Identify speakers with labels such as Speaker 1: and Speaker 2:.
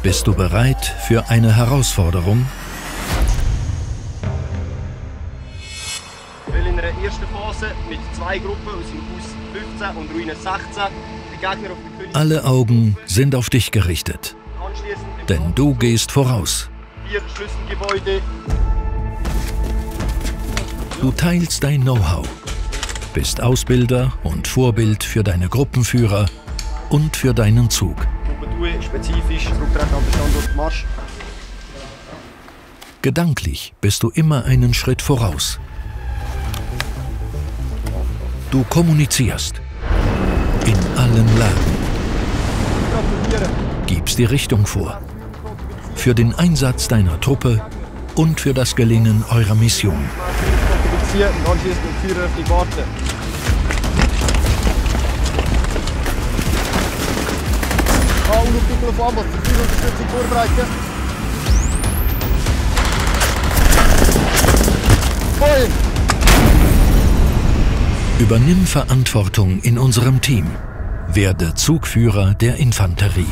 Speaker 1: Bist du bereit für eine Herausforderung?
Speaker 2: Weil in einer ersten Phase mit zwei Gruppen aus dem Bus 15 und Ruine 16 der Gegner auf König
Speaker 1: Alle Augen sind auf dich gerichtet, denn du gehst voraus.
Speaker 2: vier Schlüsselgebäude
Speaker 1: Du teilst dein Know-how, bist Ausbilder und Vorbild für deine Gruppenführer und für deinen Zug.
Speaker 2: Gruppe 2 spezifisch zurücktreten an den Standort Marsch.
Speaker 1: Gedanklich bist du immer einen Schritt voraus. Du kommunizierst in allen Lagen, gibst die Richtung vor. Für den Einsatz deiner Truppe und für das Gelingen eurer Mission.
Speaker 2: Konfiziert und anschließend im Führeröffnung warten. Ah, Unabdickel auf Amboss, zur Führunterstützung vorbereiten. Voll!
Speaker 1: Übernimm Verantwortung in unserem Team. Werde Zugführer der Infanterie.